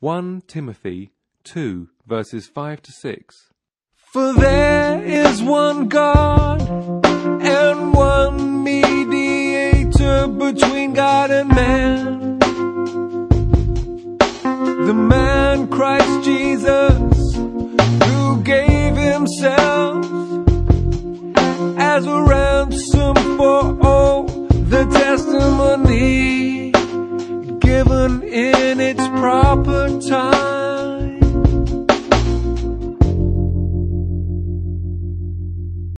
1 Timothy 2 verses 5 to 6. For there is one God and one mediator between God and man. The man Christ Jesus who gave himself as a ransom for all the testimony in its proper time.